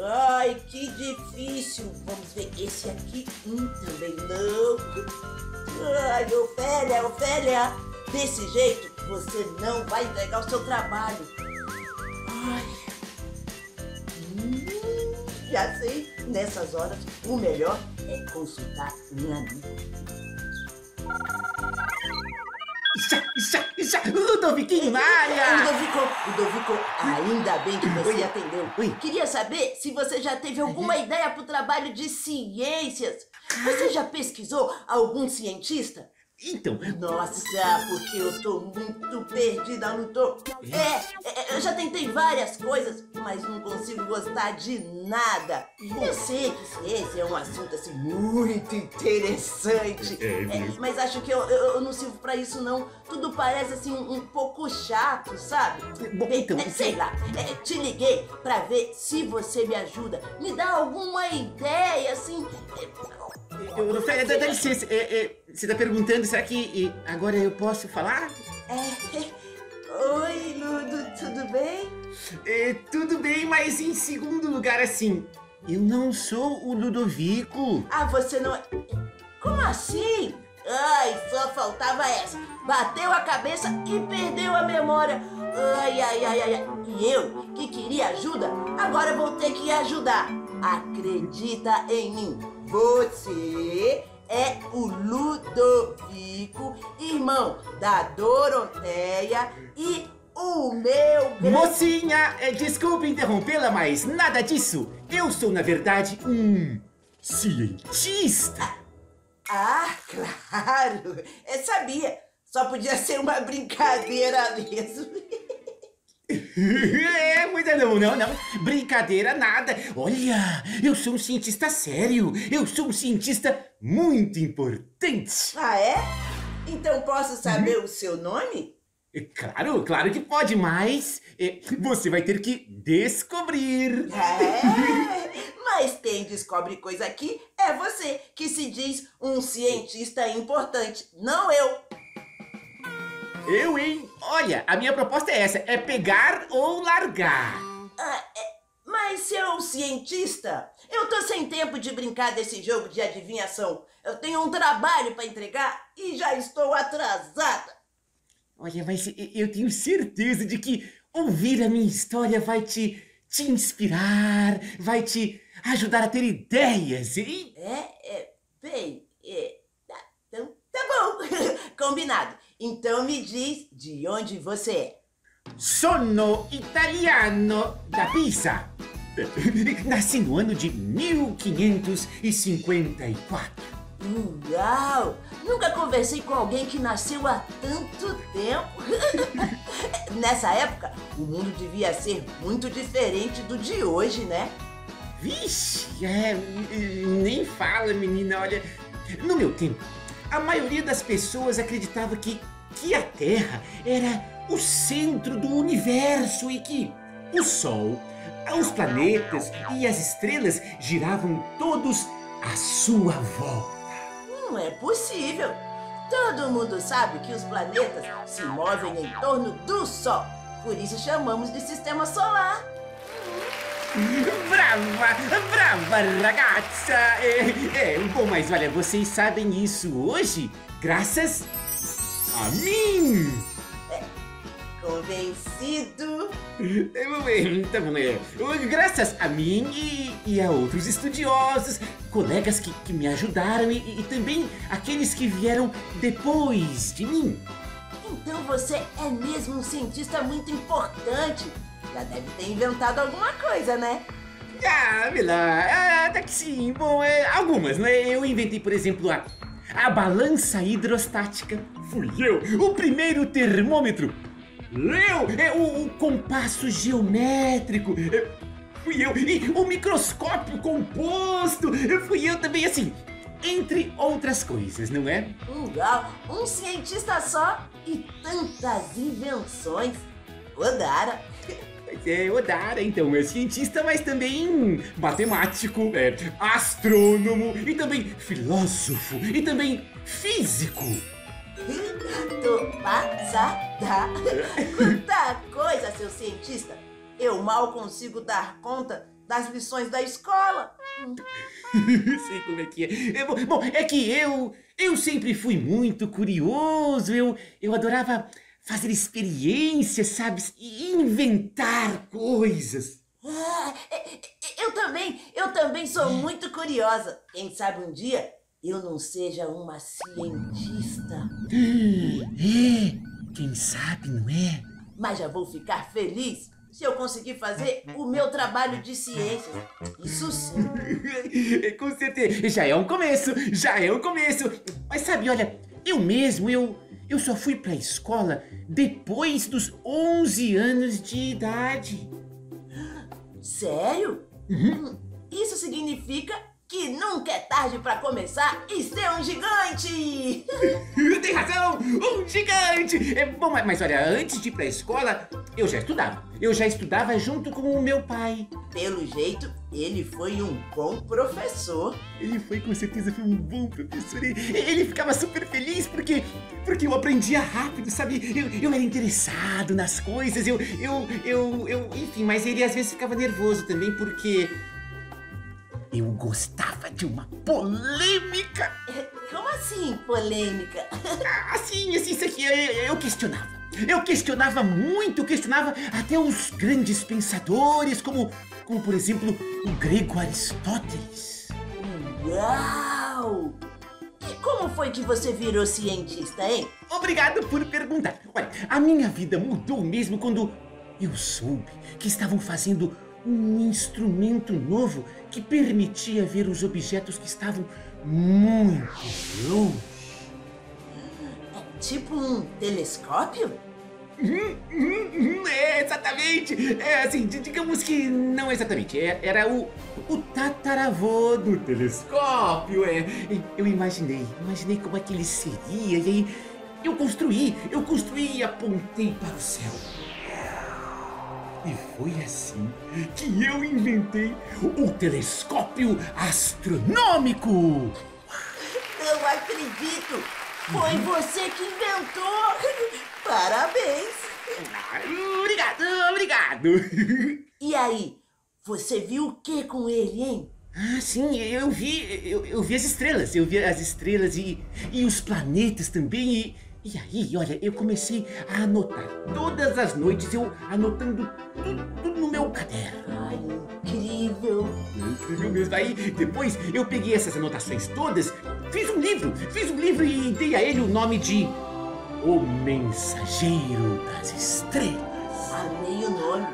Ai, que difícil. Vamos ver esse aqui. Hum, também não. Ai, Ofélia, Ofélia. Desse jeito, você não vai entregar o seu trabalho. Ai. Hum, já sei. Nessas horas, o melhor é consultar um amigo. Já, já, já! Ludoviquinho na área! Ludovico, Ludovico, ainda bem que você Oi. atendeu. Oi. Queria saber se você já teve alguma ideia para o trabalho de ciências. Você já pesquisou algum cientista? Então, Nossa, porque eu tô muito perdida, não tô. É, é, eu já tentei várias coisas, mas não consigo gostar de nada. Eu sei que ciência é um assunto assim muito interessante. É, É, mas acho que eu, eu, eu não sirvo pra isso não. Tudo parece assim um pouco chato, sabe? Bom, então, é, sei lá, é, te liguei pra ver se você me ajuda. Me dá alguma ideia, assim. É, eu, Ofélia, dá, dá licença. É, é, você tá perguntando, será que é, agora eu posso falar? É, Oi, Ludo, tudo bem? É, tudo bem, mas em segundo lugar, assim, eu não sou o Ludovico. Ah, você não. é- Como assim? Ai, só faltava essa. Bateu a cabeça e perdeu a memória. Ai, ai, ai, ai. ai. E eu, que queria ajuda, agora vou ter que ajudar. Acredita em mim. Você é o Ludovico, irmão da Doroteia e o meu grande... Mocinha, é, desculpe interrompê-la, mas nada disso. Eu sou, na verdade, um cientista. Ah, claro! Eu sabia. Só podia ser uma brincadeira mesmo. Não, não, não. Brincadeira nada. Olha, eu sou um cientista sério. Eu sou um cientista muito importante. Ah, é? Então posso saber o seu nome? É, Claro, claro que pode, mas é, você vai ter que descobrir. É, mas quem descobre coisa aqui é você, que se diz um cientista importante, não eu. Eu, hein? Olha, a minha proposta é essa: é pegar ou largar. Ah, é, mas seu cientista, eu tô sem tempo de brincar desse jogo de adivinhação. Eu tenho um trabalho para entregar e já estou atrasada. Olha, mas e- eu tenho certeza de que ouvir a minha história vai te, te inspirar, vai te ajudar a ter ideias, hein? É, é, bem, é, tá, então, tá bom, combinado. Então me diz de onde você é. Sono italiano da Pisa. Nasci no ano de 1554. Uau! Nunca conversei com alguém que nasceu há tanto tempo. Nessa época, o mundo devia ser muito diferente do de hoje, né? Vixe, é, nem fala, menina. Olha, no meu tempo, a maioria das pessoas acreditava que, que a Terra era o centro do universo e que o Sol, os planetas e as estrelas giravam todos à sua volta. Não é possível. Todo mundo sabe que os planetas se movem em torno do Sol. Por isso chamamos de sistema solar. Brava, brava ragazza! É, é, bom, mas olha, vocês sabem isso hoje graças a mim! Convencido? É, Tá bom, é. Graças a mim e, e a outros estudiosos, colegas que, que me ajudaram e, e também aqueles que vieram depois de mim. Então você é mesmo um cientista muito importante. Já deve ter inventado alguma coisa, né? Ah, Mila, ah, até que sim. Bom, é, algumas, né? Eu inventei, por exemplo, a, a balança hidrostática. Fui eu, o primeiro termômetro. Eu, é, o, o compasso geométrico. é, Fui eu, e o microscópio composto. é, Fui eu também, assim, entre outras coisas, não é? Uau, um cientista só e tantas invenções. Odara. É, Odara, então, é cientista, mas também matemático, é, astrônomo e também filósofo e também físico. Passada. Quanta coisa, seu cientista. Eu mal consigo dar conta das lições da escola. Sei como é que é. é. Bom, é que eu, eu sempre fui muito curioso, eu, eu adorava fazer experiências, sabe? E inventar coisas. Ah, eu também, eu também sou muito curiosa. Quem sabe um dia eu não seja uma cientista. É, quem sabe, não é? Mas já vou ficar feliz se eu conseguir fazer o meu trabalho de ciências. Isso sim. Com certeza. Já é um começo, já é um começo. Mas sabe, olha, eu mesmo, eu, eu só fui pra escola depois dos 11 anos de idade. Sério? Uhum. Isso significa que nunca é tarde para começar e ser um gigante! Tem razão! Um gigante! É, bom, mas, olha, antes de ir pra escola, eu já estudava. Eu já estudava junto com o meu pai. Pelo jeito, ele foi um bom professor. Ele foi, com certeza, foi um bom professor. Ele, ele ficava super feliz porque, porque eu aprendia rápido, sabe? Eu, eu era interessado nas coisas, eu, eu, eu, eu, enfim, mas ele às vezes ficava nervoso também porque eu gostava de uma polêmica. Como assim, polêmica? Assim, assim, isso aqui eu, eu questionava. Eu questionava muito, questionava até os grandes pensadores, como, como por exemplo, o grego Aristóteles. Uau! E como foi que você virou cientista, hein? Obrigado por perguntar. Olha, a minha vida mudou mesmo quando eu soube que estavam fazendo um instrumento novo que permitia ver os objetos que estavam muito longe. É tipo um telescópio? É, exatamente. É assim, digamos que não exatamente. É, era o, o tataravô do telescópio. É. Eu imaginei, imaginei como é que ele seria. E aí eu construí, eu construí e apontei para o céu. E foi assim que eu inventei o telescópio astronômico. Não acredito! Foi você que inventou! Parabéns! Obrigado, obrigado! E aí, você viu o que com ele, hein? Ah, sim, eu vi, eu, eu vi as estrelas, eu vi as estrelas e, e os planetas também e e aí, olha, eu comecei a anotar. Todas as noites eu anotando tudo, tudo no meu caderno. Ai, incrível! Incrível mesmo. Aí, depois eu peguei essas anotações todas, fiz um livro, fiz um livro e dei a ele o nome de O Mensageiro das Estrelas. Amei o nome.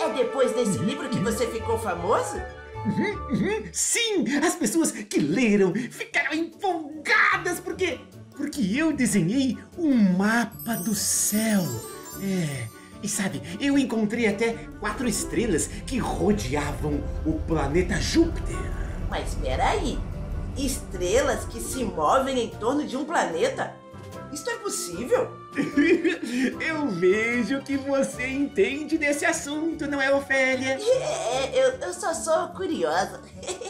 É depois desse uhum. livro que você ficou famoso? Uhum, uhum. Sim, as pessoas que leram ficaram empolgadas porque porque eu desenhei um mapa do céu. É, e sabe, eu encontrei até quatro estrelas que rodeavam o planeta Júpiter. Mas espera aí, estrelas que se movem em torno de um planeta? Isso é possível? eu vejo que você entende desse assunto, não é, Ofélia? É, eu, eu só sou curiosa.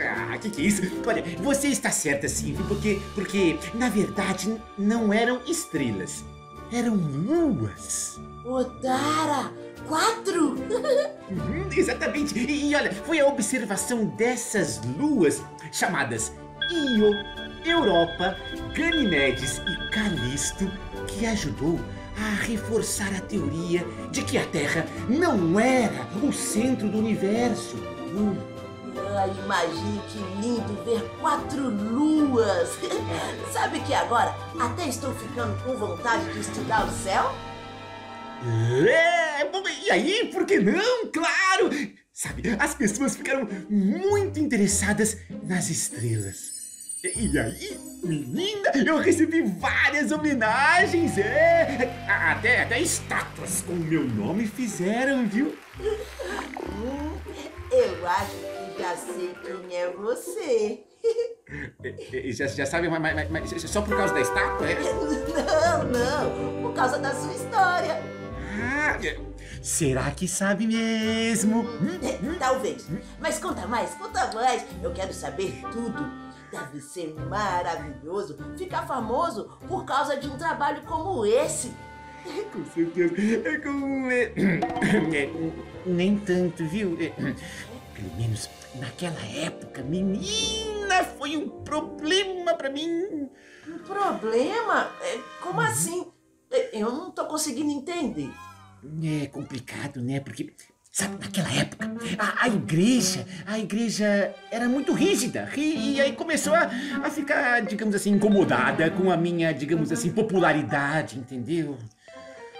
Ah, que que é isso? Olha, você está certa, sim, porque, porque, na verdade, não eram estrelas. Eram luas. Odara! Quatro? Uhum, exatamente. E, e olha, foi a observação dessas luas, chamadas Io, Europa, Ganymedes e Calisto, que ajudou a reforçar a teoria de que a Terra não era o centro do universo. Hum. Ah, imagine que lindo ver quatro luas! Sabe que agora até estou ficando com vontade de estudar o céu? É, bom, e aí, por que não? Claro! Sabe, as pessoas ficaram muito interessadas nas estrelas. E aí, menina, eu recebi várias homenagens, é! Até, até estátuas com o meu nome fizeram, viu? Eu acho já sei quem é você. já, já sabe, mas, mas, mas, só por causa da estátua, é? Não, não. Por causa da sua história. Ah, será que sabe mesmo? É, talvez. Mas conta mais, conta mais. Eu quero saber tudo. Deve ser maravilhoso ficar famoso por causa de um trabalho como esse. Com certeza. É com. É, é, nem tanto, viu? Pelo menos naquela época, menina, foi um problema pra mim. Um problema? É, como uhum. assim? É, eu não tô conseguindo entender. É complicado, né? Porque Sabe, naquela época, a, a, igreja, a igreja era muito rígida e, e aí começou a, a, ficar, digamos assim, incomodada com a minha, digamos assim, popularidade, entendeu?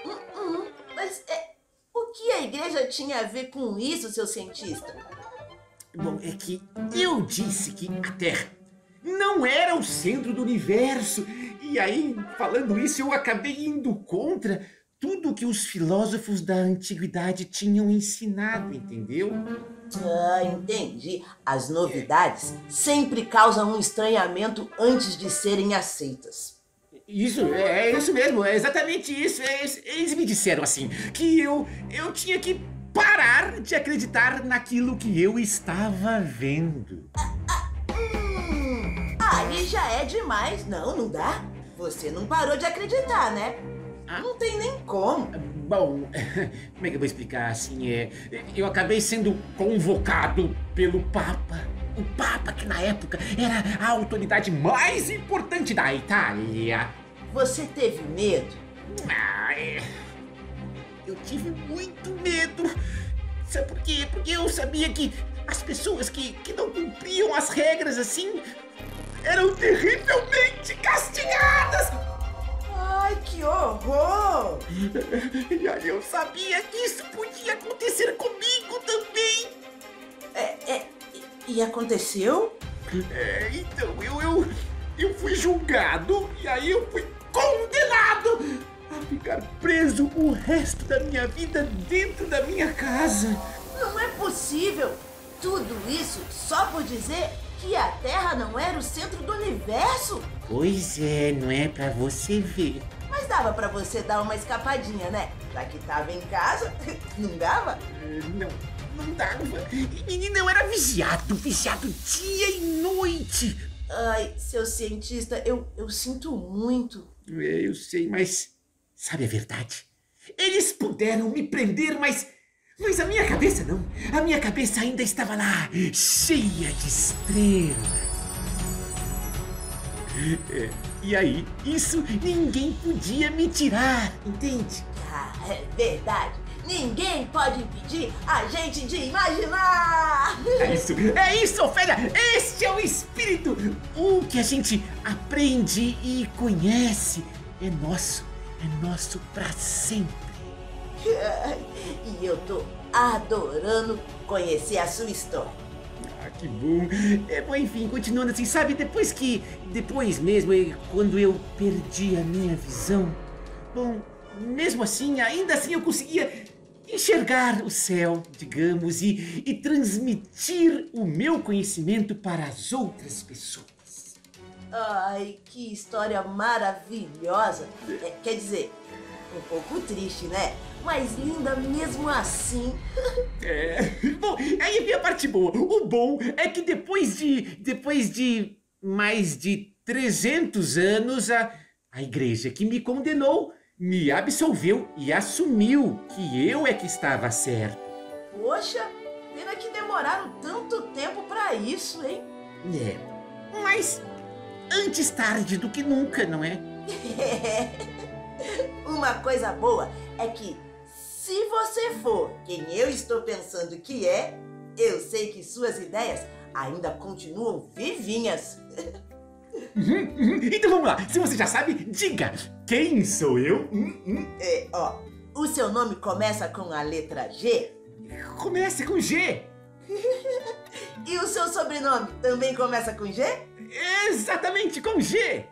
Hum, hum, mas é, o que a igreja tinha a ver com isso, seu cientista? Bom, é que eu disse que a Terra não era o centro do universo e aí, falando isso, eu acabei indo contra tudo que os filósofos da antiguidade tinham ensinado, entendeu? Ah, entendi. As novidades sempre causam um estranhamento antes de serem aceitas. Isso, é, é isso mesmo, é exatamente isso. É, eles me disseram assim, que eu, eu tinha que parar de acreditar naquilo que eu estava vendo. Ah, ah, hum, aí já é demais. Não, não dá. Você não parou de acreditar, né? Ah, não tem nem como. Bom, como é que eu vou explicar assim? É, eu acabei sendo convocado pelo Papa. O Papa, que na época era a autoridade mais importante da Itália. Você teve medo? Ah, é. Eu tive muito medo. Sabe por quê? Porque eu sabia que as pessoas que, que não cumpriam as regras assim eram terrivelmente castigadas. Ai, que horror! E aí eu sabia que isso podia acontecer comigo também. É, é, e aconteceu? É, então, eu, eu, eu fui julgado e aí eu fui ficar preso o resto da minha vida dentro da minha casa. Não é possível! Tudo isso só por dizer que a Terra não era o centro do universo? Pois é, não é para você ver. Mas dava para você dar uma escapadinha, né? Já que tava em casa, não dava? Não, não dava. E menina, eu era vigiado, vigiado dia e noite. Ai, seu cientista, eu, eu sinto muito. É, eu sei, mas sabe a verdade? Eles puderam me prender, mas mas a minha cabeça não. A minha cabeça ainda estava lá, cheia de estrelas. É, e aí, isso ninguém podia me tirar, entende? Ah, é verdade. Ninguém pode impedir a gente de imaginar! É isso, é isso, Ofélia! Este é o espírito! O que a gente aprende e conhece é nosso, é nosso para sempre. E eu tô adorando conhecer a sua história. Ah, que bom. É, bom, enfim, continuando assim, sabe, depois que. Depois mesmo, quando eu perdi a minha visão. Bom, mesmo assim, ainda assim eu conseguia enxergar o céu, digamos, e, e transmitir o meu conhecimento para as outras pessoas. Ai, que história maravilhosa! É, quer dizer, um pouco triste, né? Mas linda mesmo assim. É. Bom, aí vem a parte boa. O bom é que depois de. Depois de mais de 300 anos, a, a igreja que me condenou me absolveu e assumiu que eu é que estava certo. Poxa, pena que demoraram tanto tempo para isso, hein? É. Mas antes tarde do que nunca, não é? Uma coisa boa é que se você for quem eu estou pensando que é, eu sei que suas ideias ainda continuam vivinhas. Uhum, uhum. Então vamos lá, se você já sabe, diga quem sou eu? Hum, hum. É, ó, o seu nome começa com a letra G? Começa com G. e o seu sobrenome também começa com G? Exatamente, com G.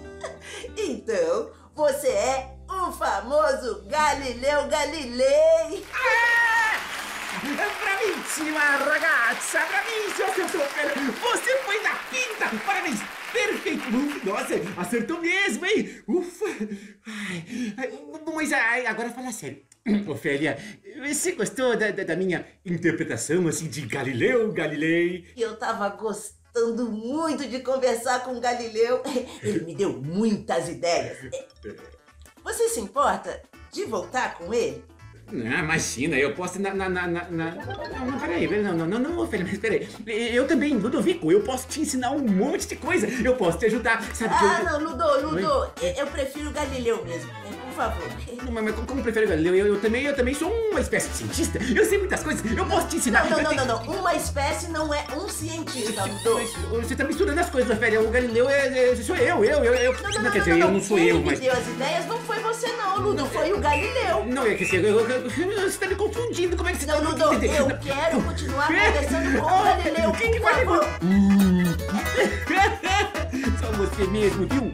então, você é o famoso Galileu Galilei. Ah! Bravissima, ragazza! Bravissima, seu Você foi na quinta! Parabéns! Perfeito! Nossa, acertou mesmo, hein? Ufa! Ai, mas ai, agora fala sério. Ofélia, você gostou da, da, da, minha interpretação, assim, de Galileu Galilei? Eu tava gostando muito de conversar com Galileu. Ele me deu muitas ideias. você se importa de voltar com ele? Ah, imagina, eu posso na, na, na, na, na... Não, não, peraí, peraí, não, não, não, não, peraí, peraí. Eu também, Ludovico, eu posso te ensinar um monte de coisa. Eu posso te ajudar, sabe Ah, eu... não, Ludo, Ludo, eu, eu prefiro o Galileu mesmo, né? Por favor. Não, mas como, prefere Galileu? Eu, eu, também, eu também sou uma espécie de cientista. Eu sei muitas coisas, eu posso te ensinar. Não, não, não, não, não. Uma espécie não é um cientista, Ludo. Mas Você tá misturando as coisas, Ofélia. O Galileu é, é- sou eu, eu, eu, eu. Não, não, não, quer não, dizer, não, eu não sou Quem eu, mas. deu as ideias não foi você não, Ludo, foi o Galileu. Não, é que você, você tá me confundindo. Como é que você Não, tá Ludo, eu quero continuar conversando com o Galileu, Quem que vai. Só você mesmo, viu?